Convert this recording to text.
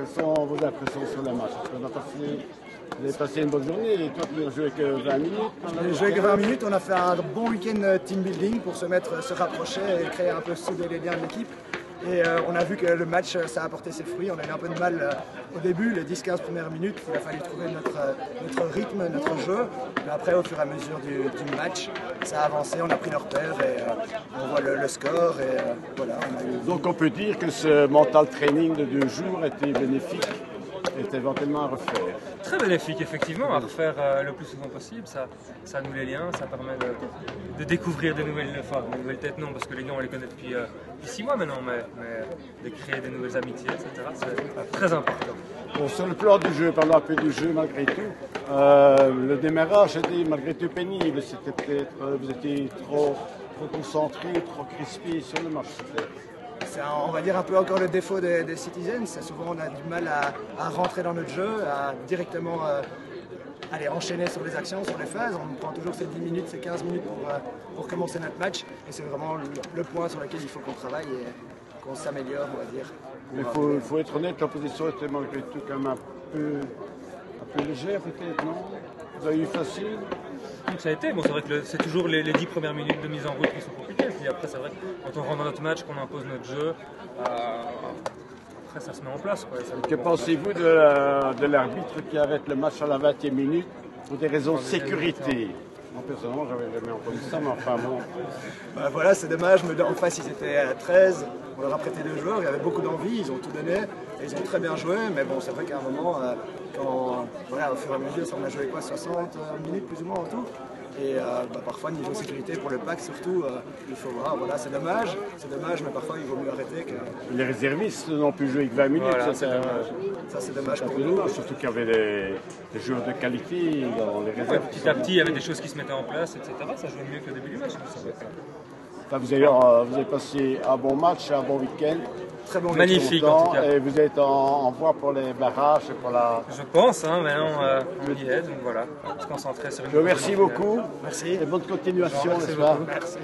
Quelles sont vos impressions sur le match? Qu'on a passé, Vous avez passé une bonne journée et toi tu n'as joué que 20 minutes. On a joué que 20 minutes, on a fait un bon week-end team building pour se mettre, se rapprocher et créer un peu souder les liens de l'équipe. Et euh, on a vu que le match, euh, ça a apporté ses fruits. On a eu un peu de mal euh, au début, les 10-15 premières minutes. Il a fallu trouver notre, notre rythme, notre jeu. Mais après, au fur et à mesure du, match, ça a avancé. On a pris leur repères et on voit le, score. Donc on peut dire que ce mental training de deux jours était bénéfique, est éventuellement à refaire. Très bénéfique, effectivement, à refaire euh, le plus souvent possible. Ça, ça noue les liens, ça permet de, de découvrir des nouvelles, enfin, des nouvelles têtes, non, parce que les gars, on les connaît depuis, euh, depuis six mois maintenant, mais, mais de créer des nouvelles amitiés, etc., c'est euh, très important. Bon, sur le plan du jeu, parlons un peu du jeu malgré tout. Euh, le démarrage était malgré tout pénible. C'était peut-être, vous étiez trop, trop concentré, trop crispé sur le match. On va dire, un peu encore le défaut des, des Citizens. Souvent, on a du mal à, rentrer dans notre jeu, à directement euh, aller enchaîner sur les actions, sur les phases. On prend toujours ces 10 minutes, ces 15 minutes pour, euh, pour commencer notre match. Et c'est vraiment le, point sur lequel il faut qu'on travaille et qu'on s'améliore, on va dire. Il faut, être honnête, l'opposition était malgré tout quand un peu, peu légère peut-être, non? Vous avez eu facile? Donc ça a été, bon, c'est vrai que c'est toujours les, les 10 premières minutes de mise en route qui sont compliquées. Puis après, c'est vrai que quand on rentre dans notre match, qu'on impose notre jeu, euh, après ça se met en place. Quoi, ça- Que pensez-vous de l'arbitre qui arrête le match à la 20e minute pour des raisons de sécurité Moi personnellement, j'avais jamais entendu ça, mais enfin bon. Bah voilà, c'est dommage, en face ils étaient à 13, on leur a prêté deux joueurs, il y avait beaucoup d'envie, ils ont tout donné, et ils ont très bien joué, mais bon, c'est vrai qu'à un moment, euh, quand, voilà, au fur et à mesure, on a joué quoi, 60 minutes plus ou moins en tout, et euh, bah, parfois niveau sécurité pour le pack surtout, euh, il faut voir, voilà, c'est dommage, c'est dommage, mais parfois il vaut mieux arrêter que Les réservistes n'ont pu jouer que 20 minutes. Voilà, ça, c'est dommage. ça c'est dommage un pour nous. dommage, surtout qu'il y avait des, des joueurs de qualité dans les Ouais, réserves. petit à petit, il y avait des choses qui se mettaient en place, etc. Ça jouait mieux qu'au début du match. ça Enfin, vous, avez, euh, vous avez passé un bon match, un bon week-end. Très bon Magnifique. en tout cas. Et vous êtes en, en voie pour les barrages et pour la. Je pense, hein, maintenant euh, on y est, donc voilà, on se concentrer sur une Je vous remercie beaucoup. Merci. Et bonne continuation. Merci.